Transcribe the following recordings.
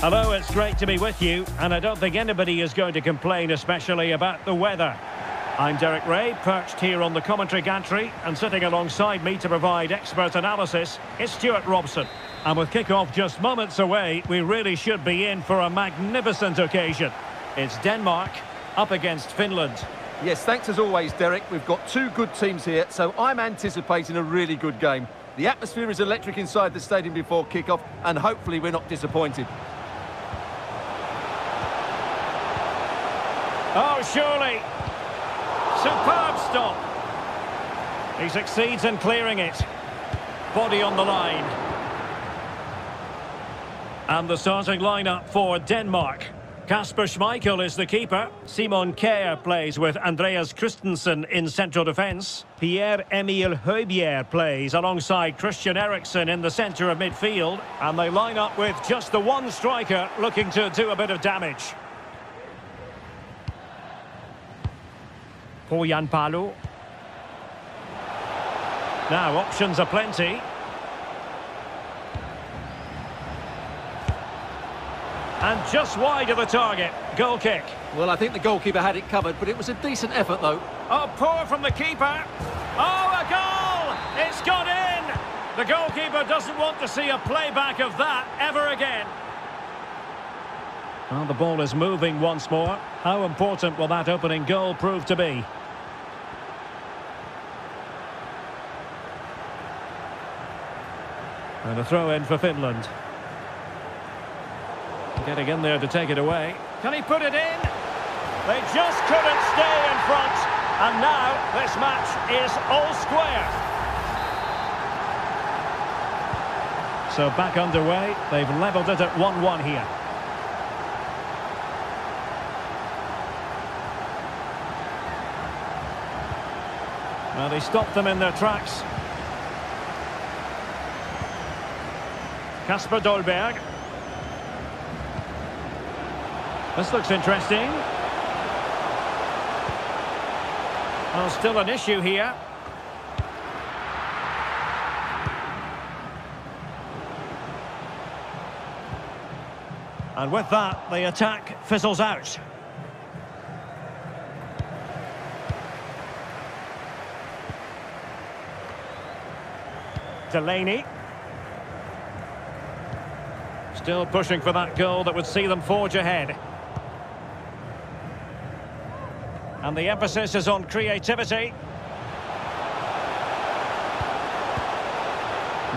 Hello, it's great to be with you, and I don't think anybody is going to complain, especially about the weather. I'm Derek Ray, perched here on the commentary gantry, and sitting alongside me to provide expert analysis is Stuart Robson. And with kick-off just moments away, we really should be in for a magnificent occasion. It's Denmark up against Finland. Yes, thanks as always, Derek. We've got two good teams here, so I'm anticipating a really good game. The atmosphere is electric inside the stadium before kick-off, and hopefully we're not disappointed. Oh, surely. Superb stop. He succeeds in clearing it. Body on the line. And the starting lineup for Denmark. Kasper Schmeichel is the keeper. Simon Kjær plays with Andreas Christensen in central defence. Pierre-Emile Højbjerg plays alongside Christian Eriksen in the centre of midfield. And they line up with just the one striker looking to do a bit of damage. Pohjanpalo. Now, options are plenty. And just wide of the target. Goal kick. Well, I think the goalkeeper had it covered, but it was a decent effort, though. Oh, poor from the keeper. Oh, a goal! It's gone in! The goalkeeper doesn't want to see a playback of that ever again. Well, the ball is moving once more. How important will that opening goal prove to be? And a throw in for Finland. Getting in there to take it away. Can he put it in? They just couldn't stay in front. And now this match is all square. So back underway. They've levelled it at 1-1 here. Well, they stopped them in their tracks. Kasper Dolberg. This looks interesting. Well, still an issue here. And with that, the attack fizzles out. Delaney. Still pushing for that goal that would see them forge ahead. And the emphasis is on creativity.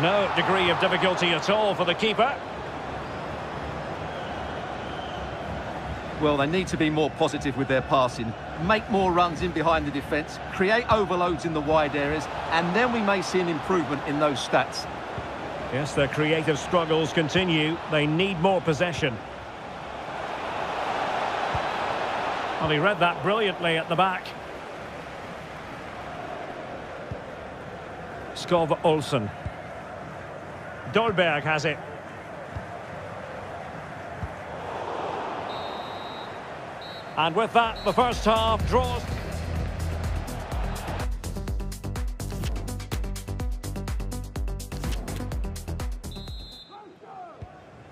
No degree of difficulty at all for the keeper. Well, they need to be more positive with their passing, make more runs in behind the defence, create overloads in the wide areas, and then we may see an improvement in those stats. Yes, their creative struggles continue. They need more possession. Well, he read that brilliantly at the back. Skov Olsen. Dolberg has it. And with that, the first half draws...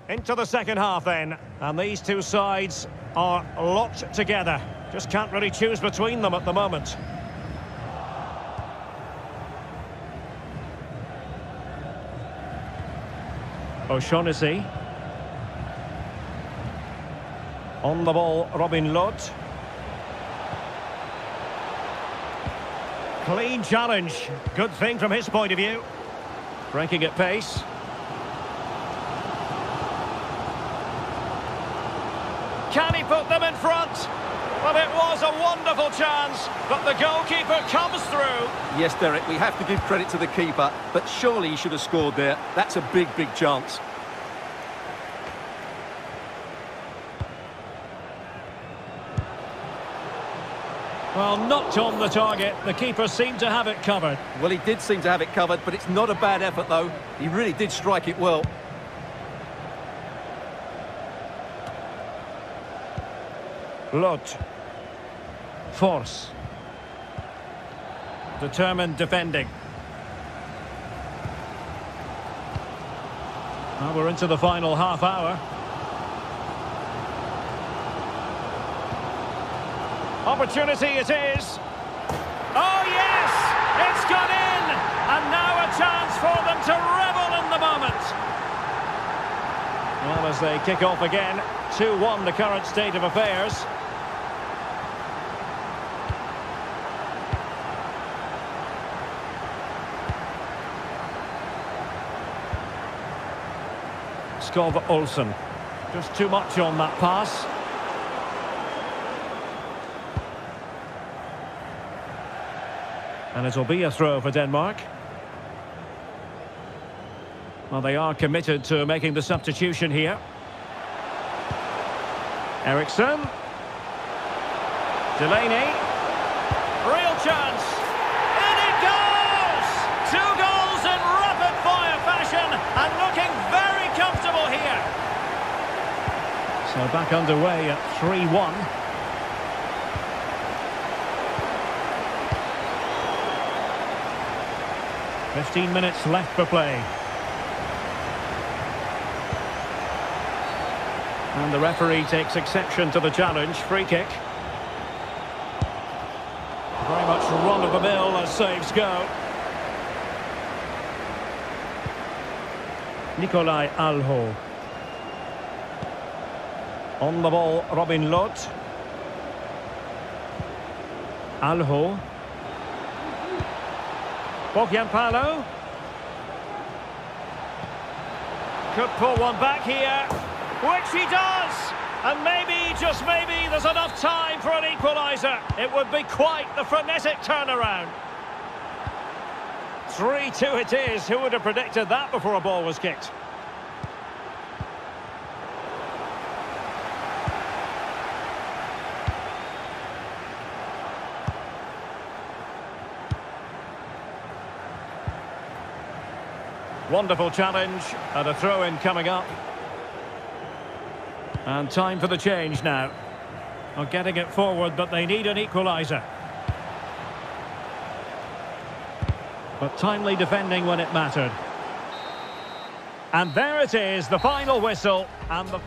Into the second half then, and these two sides are locked together. Just can't really choose between them at the moment. O'Shaughnessy. On the ball, Robin Lod. Clean challenge. Good thing from his point of view. Breaking at pace. Can he put them in front? Well, it was a wonderful chance, but the goalkeeper comes through. Yes, Derek, we have to give credit to the keeper, but surely he should have scored there. That's a big, big chance. Well, knocked on the target. The keeper seemed to have it covered. Well, he did seem to have it covered, but it's not a bad effort, though. He really did strike it well. Lod. Force. Determined defending. Now we're into the final half hour. Opportunity it is. Oh, yes! It's gone in! And now a chance for them to revel in the moment. Well, as they kick off again, 2-1 the current state of affairs. Skov Olsen. Just too much on that pass. And it'll be a throw for Denmark. Well, they are committed to making the substitution here. Eriksen. Delaney. Real chance. And it goes! Two goals in rapid-fire fashion and looking very comfortable here. So back underway at 3-1. Fifteen minutes left for play. And the referee takes exception to the challenge. Free kick. Very much run of the mill as saves go. Nikolai Alho. On the ball, Robin Lod. Alho. Pohjanpalo. Could pull one back here. Which he does! And maybe, just maybe, there's enough time for an equaliser. It would be quite the frenetic turnaround. 3-2 it is. Who would have predicted that before a ball was kicked? Wonderful challenge and a throw-in coming up. And time for the change now. Well, getting it forward, but they need an equaliser. But timely defending when it mattered. And there it is, the final whistle. And the...